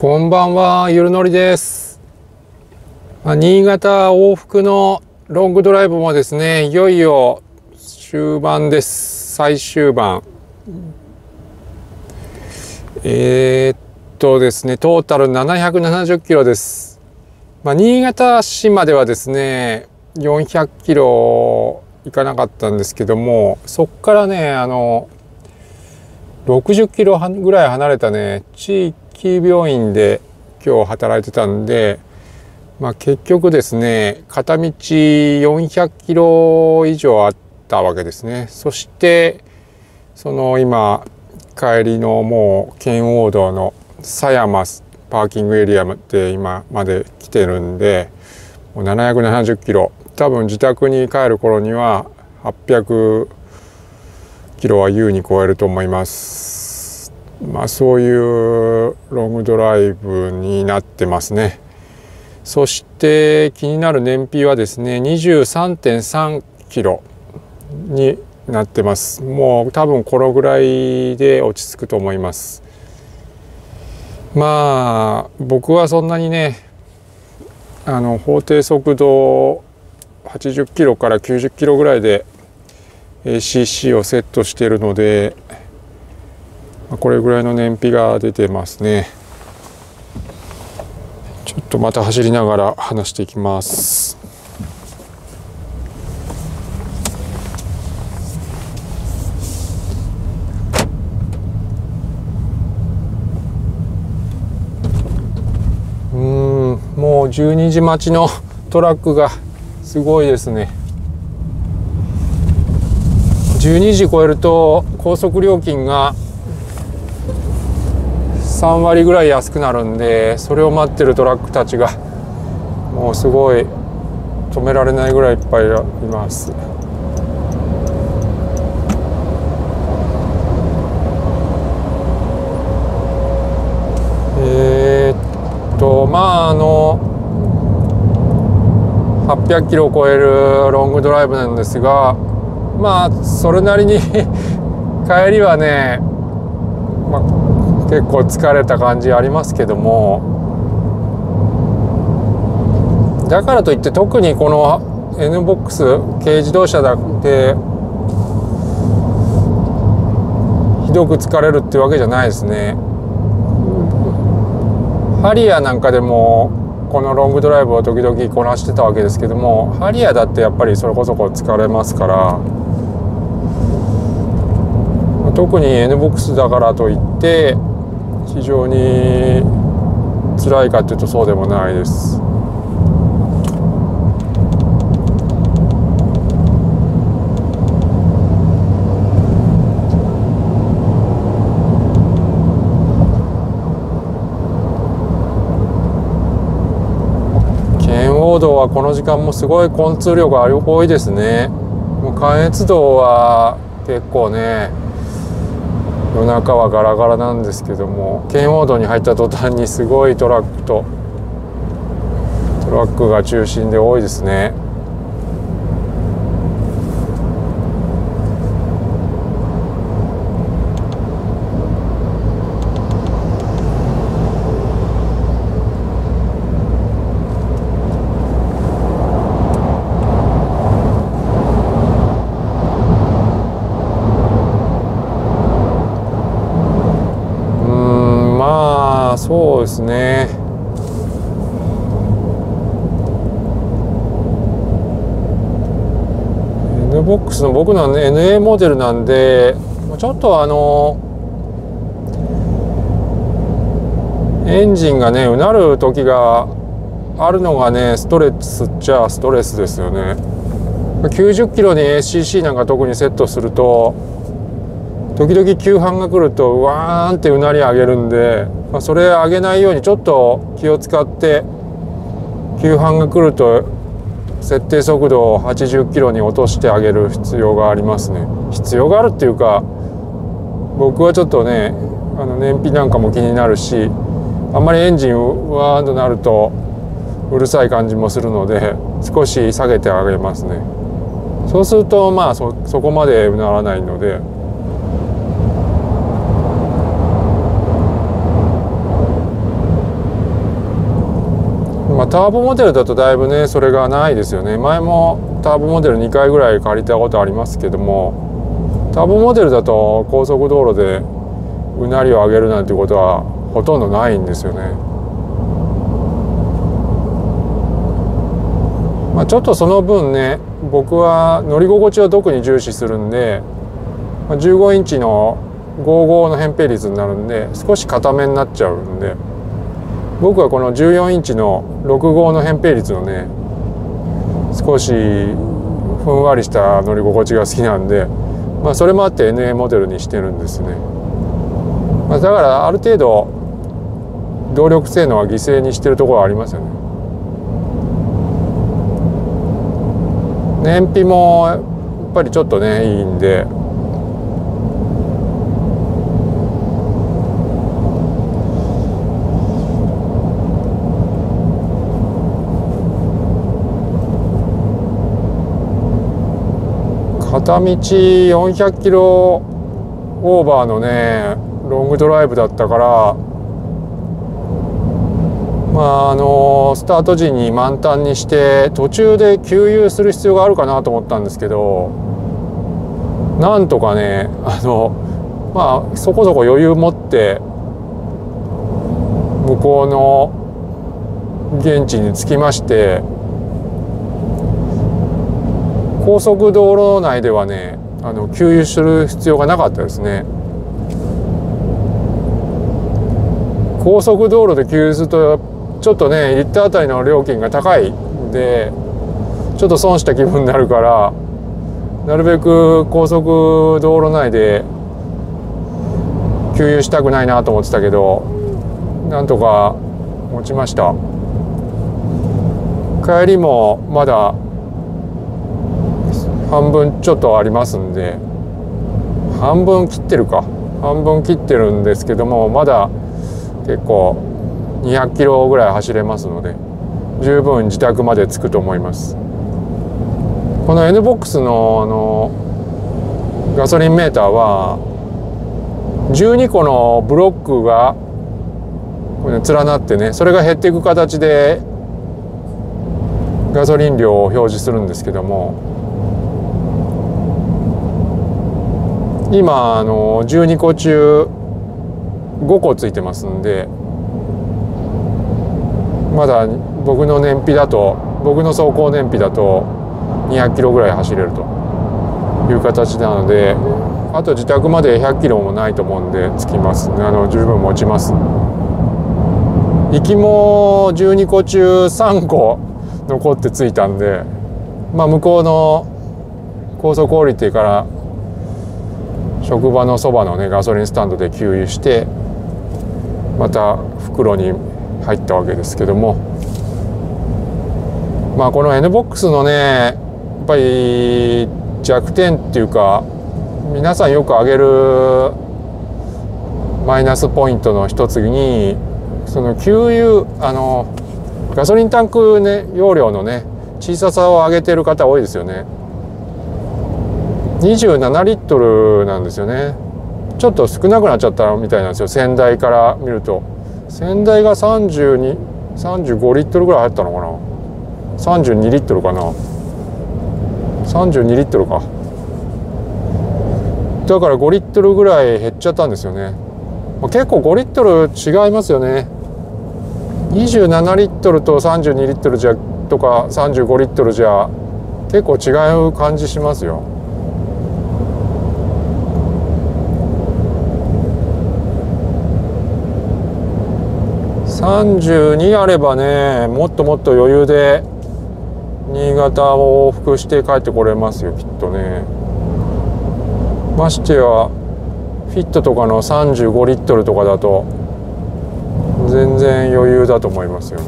こんばんは、ゆるのりです。まあ、新潟往復のロングドライブもですね、いよいよ終盤です。最終盤。えー、っとですね、トータル770キロです。まあ、新潟市まではですね、400キロいかなかったんですけども、そっからね、あの、60キロぐらい離れたね、地域病院で今日働いてたんで、まあ、結局ですね片道400キロ以上あったわけですね。そしてその今帰りのもう圏央道の狭山パーキングエリアで今まで来てるんでもう770キロ。多分自宅に帰る頃には800キロは優に超えると思います。まあそういうロングドライブになってますね。そして気になる燃費はですね23.3キロになってます。もう多分このぐらいで落ち着くと思います。まあ僕はそんなにねあの法定速度80キロから90キロぐらいで ACC をセットしているのでこれぐらいの燃費が出てますね。ちょっとまた走りながら話していきます。うんもう12時待ちのトラックがすごいですね。12時超えると高速料金が3割ぐらい安くなるんでそれを待ってるトラックたちがもうすごい止められないぐらいいっぱいいます。え、っとまああの800キロを超えるロングドライブなんですがまあそれなりに 帰りはね、結構疲れた感じありますけども。だからといって特にこの N ボックス軽自動車だってひどく疲れるってわけじゃないですね。ハリアなんかでもこのロングドライブを時々こなしてたわけですけどもハリアだってやっぱりそれこそこ疲れますから。特に N ボックスだからといって非常に辛いかというとそうでもないです。圏央道はこの時間もすごい交通量が多いですね。もう関越道は結構ね夜中はガラガラなんですけども圏央道に入った途端にすごいトラックとトラックが中心で多いですね。そうですね。N ボックスの僕の NA モデルなんでちょっとあのエンジンがねうなる時があるのがねストレスっちゃストレスですよね90キロに ACC なんか特にセットすると時々急半が来るとわーんってうなり上げるんでまあ、それ上げないようにちょっと気を使って急半が来ると設定速度を80キロに落としてあげる必要がありますね。必要があるっていうか僕はちょっとねあの燃費なんかも気になるしあんまりエンジンわーんとなるとうるさい感じもするので少し下げてあげますね。そうするとまあそこまでならないのでまあ、ターボモデルだとだいぶねそれがないですよね前もターボモデル2回ぐらい借りたことありますけどもターボモデルだと高速道路でうなりを上げるなんてことはほとんどないんですよね。まあ、ちょっとその分ね僕は乗り心地を特に重視するんで15インチの55の扁平率になるんで少し硬めになっちゃうんで僕はこの14インチの65の扁平率のね少しふんわりした乗り心地が好きなんで、まあ、それもあって NA モデルにしてるんですね、まあ、だからある程度動力性能は犠牲にしてるところはありますよね。燃費もやっぱりちょっとねいいんで片道400キロオーバーのねロングドライブだったからまああのスタート時に満タンにして途中で給油する必要があるかなと思ったんですけどなんとかねあのまあそこそこ余裕持って向こうの現地に着きまして高速道路内ではねあの給油する必要がなかったですね。高速道路で給油するとちょっとねリッターあたりの料金が高いんでちょっと損した気分になるからなるべく高速道路内で給油したくないなと思ってたけどなんとか持ちました。帰りもまだ半分ちょっとありますんで半分切ってるか。半分切ってるんですけどもまだ結構200キロぐらい走れますので十分自宅まで着くと思います。この NBOX のあのガソリンメーターは12個のブロックが連なってねそれが減っていく形でガソリン量を表示するんですけども今あの12個中5個ついてますんでまだ僕の燃費だと僕の走行燃費だと200キロぐらい走れるという形なのであと自宅まで100キロもないと思うんで着きますあの十分持ちます。行きも12個中3個残って着いたんでまあ向こうの高速降りてから職場のそばのねガソリンスタンドで給油してまた袋に入ったわけですけどもまあこの NBOX のねやっぱり弱点っていうか皆さんよく挙げるマイナスポイントの一つにその給油あのガソリンタンク、ね、容量のね小ささを上げてる方多いですよね。27リットルなんですよね。ちょっと少なくなっちゃったみたいなんですよ。先代から見ると。先代が32 35リットルぐらい入ったのかな。32リットルかな。32リットルか。だから5リットルぐらい減っちゃったんですよね。結構5リットル違いますよね。27リットルと32リットルじゃとか35リットルじゃ結構違う感じしますよ。32あればねもっともっと余裕で新潟を往復して帰ってこれますよきっとね。ましてやフィットとかの35リットルとかだと全然余裕だと思いますよね。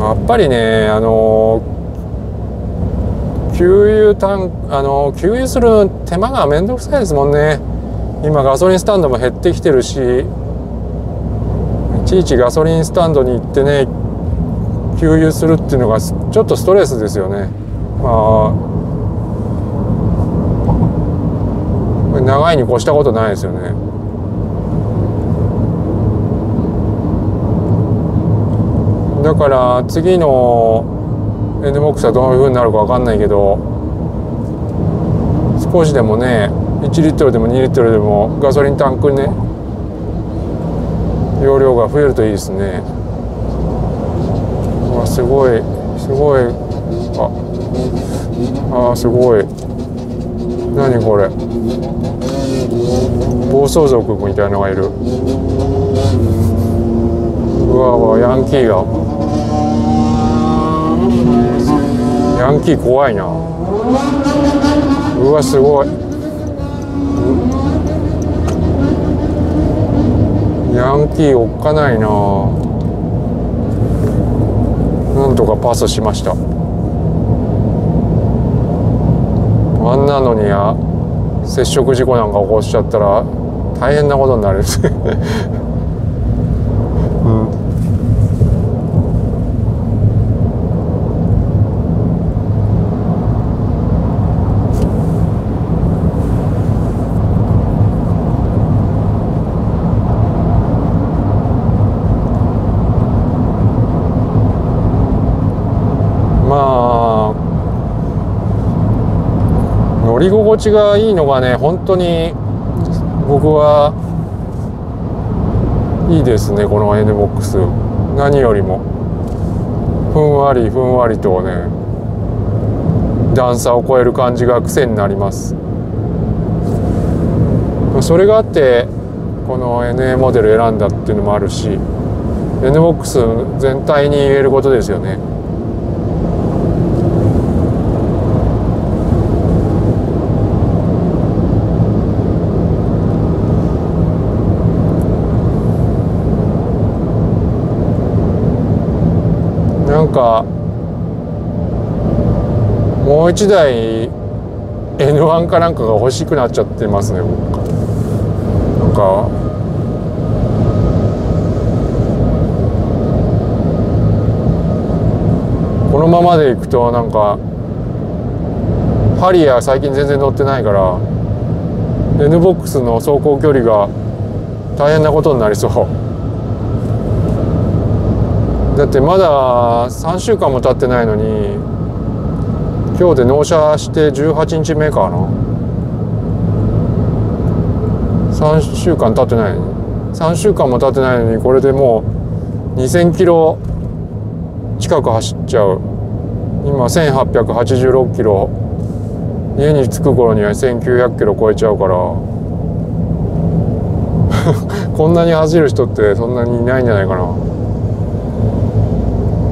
やっぱりねあの給油タンあの給油する手間が面倒くさいですもんね。今ガソリンスタンドも減ってきてるしちいちガソリンスタンドに行ってね給油するっていうのがちょっとストレスですよね。まあ長いに越したことないですよね。だから次の NBOX はどういう風になるか分かんないけど少しでもね1リットルでも2リットルでもガソリンタンクね容量が増えるといいですね。わすごい。すごい。あ。あすごい。何これ。暴走族みたいなのがいる。うわうわヤンキーが。ヤンキー怖いな。うわすごい。ヤンキーおっかないな。なんとかパスしました。あんなのにや接触事故なんか起こしちゃったら大変なことになるうんまあ乗り心地がいいのがね本当に僕はいいですねこの NBOX 何よりも。ふんわりふんわりとね段差を超える感じが癖になります。それがあってこの NA モデル選んだっていうのもあるし NBOX 全体に言えることですよね。かもう一台 N1 かなんかが欲しくなっちゃってますね僕。なんかこのままでいくとなんかハリアー最近全然乗ってないから NBOX の走行距離が大変なことになりそう。だってまだ3週間も経ってないのに今日で納車して18日目かな。3週間経ってないのに。3週間も経ってないのにこれでもう2000キロ近く走っちゃう。今1886キロ。家に着く頃には1900キロ超えちゃうから。こんなに走る人ってそんなにいないんじゃないかな。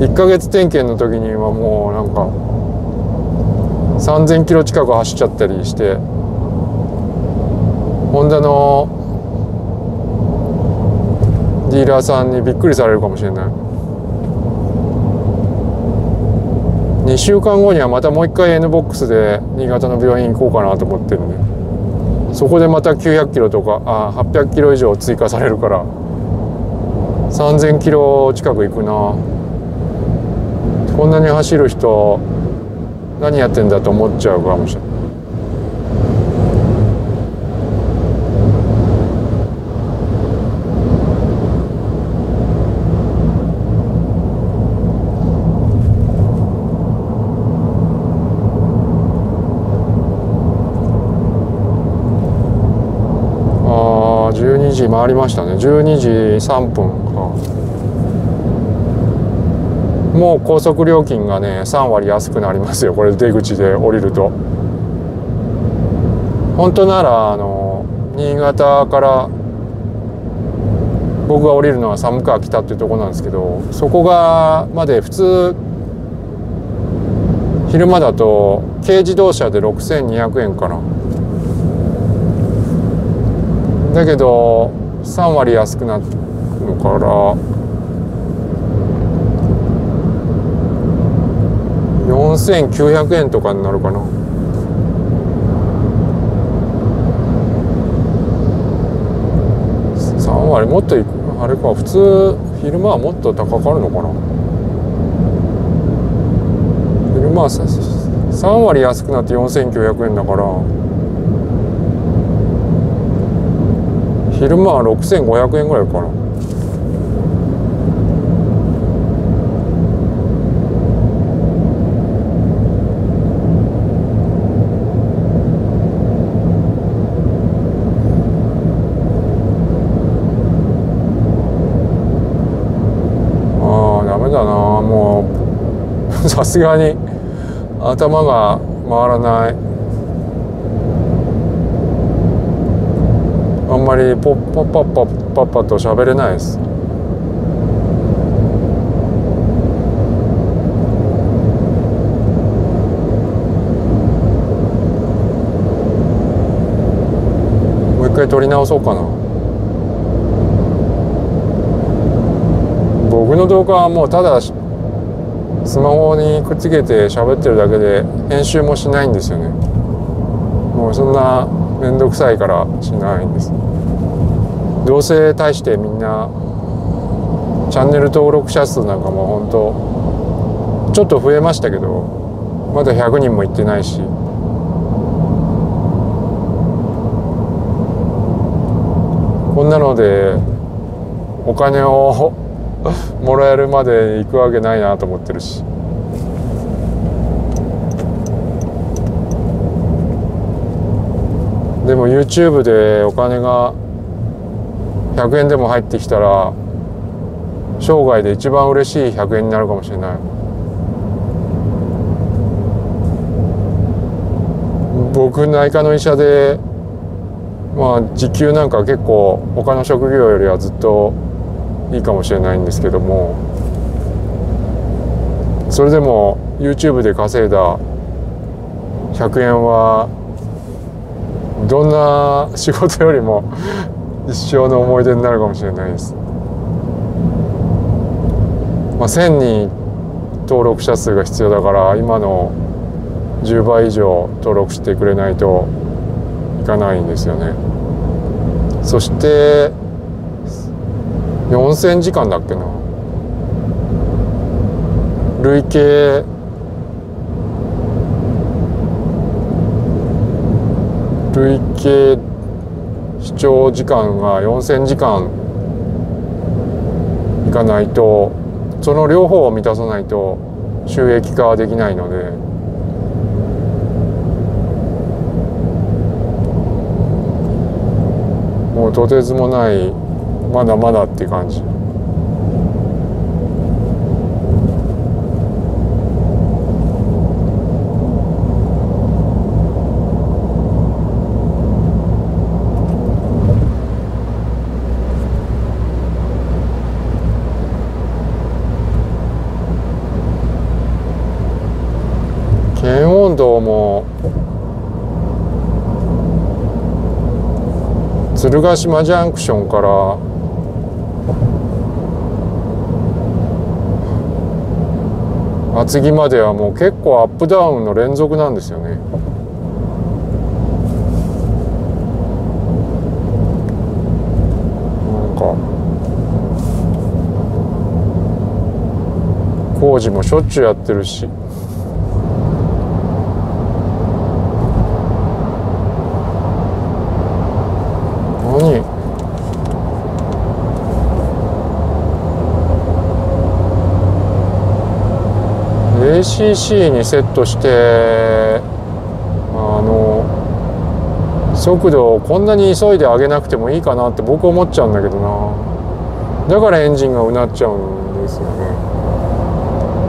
1ヶ月点検の時にはもうなんか3000キロ近く走っちゃったりしてホンダのディーラーさんにびっくりされるかもしれない。2週間後にはまたもう一回 NBOX で新潟の病院行こうかなと思ってるん。でそこでまた900キロとかあ800キロ以上追加されるから3000キロ近く行くな。こんなに走る人何やってんだと思っちゃうかもしれない。あ12時回りましたね。12時3分かもう高速料金がね3割安くなりますよ。これ出口で降りると。本当ならあの新潟から僕が降りるのは寒川北っていうところなんですけどそこがまで普通昼間だと軽自動車で6200円かな。だけど3割安くなるから4900円とかになるかな。3割もっといくあれか普通昼間はもっと高かるのかな。昼間は3割安くなって4900円だから。昼間は6500円ぐらいかな。さすがに頭が回らない。あんまりポッパッパッパッパッパと喋れないです。もう一回撮り直そうかな。僕の動画はもうただスマホにくっつけて喋ってるだけで編集もしないんですよね。もうそんな面倒くさいからしないんです。どうせ対してみんなチャンネル登録者数なんかも本当ちょっと増えましたけどまだ100人もいってないし。こんなのでお金を もらえるまで行くわけないなと思ってるし。でも YouTube でお金が100円でも入ってきたら生涯で一番嬉しい100円になるかもしれない。僕内科の医者でまあ時給なんか結構他の職業よりはずっといいかもしれないんですけどもそれでも YouTube で稼いだ100円はどんな仕事よりも 一生の思い出になるかもしれないです。まあ、1000人登録者数が必要だから今の10倍以上登録してくれないといかないんですよね。そして4000時間だっけな。累計。累計。視聴時間が4000時間いかないとその両方を満たさないと収益化はできないので。もうとてつもないまだまだっていう感じ。検温度も鶴ヶ島ジャンクションから厚木まではもう結構アップダウンの連続なんですよね。なんか工事もしょっちゅうやってるし。何 ACC にセットしてあの速度をこんなに急いで上げなくてもいいかなって僕思っちゃうんだけどな。だからエンジンがうなっちゃうんですよね。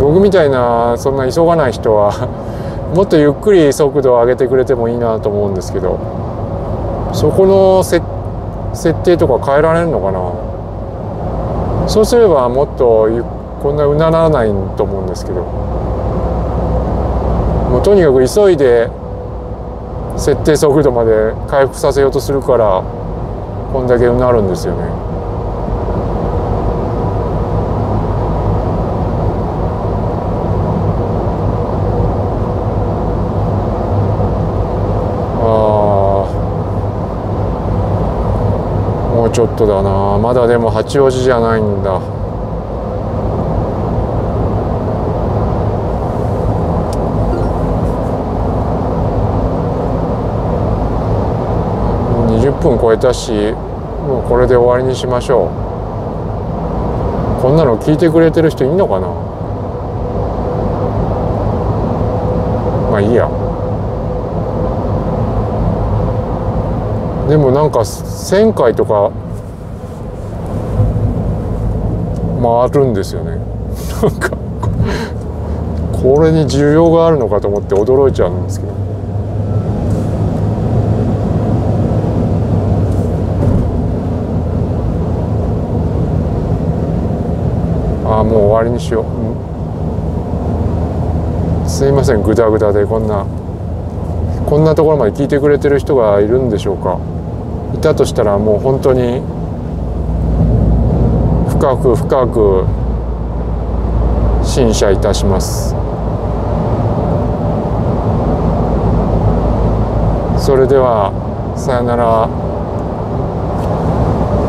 僕みたいなそんな急がない人は もっとゆっくり速度を上げてくれてもいいなと思うんですけどそこの設定とか変えられるのかな。そうすればもっとこんなうならないと思うんですけど。もうとにかく急いで設定速度まで回復させようとするからこんだけうなるんですよね。もうちょっとだな。まだでも八王子じゃないんだ。分超えたしもうこれで終わりにしましょう。こんなの聞いてくれてる人いんのかな？まあいいや。でもなんか1,000回とか回るんですよね。なんかこれに需要があるのかと思って驚いちゃうんですけどああもう終わりにしよう。すいません。グダグダでこんなこんなところまで聞いてくれてる人がいるんでしょうか。いたとしたらもう本当に深く深く陳謝いたします。それではさよなら。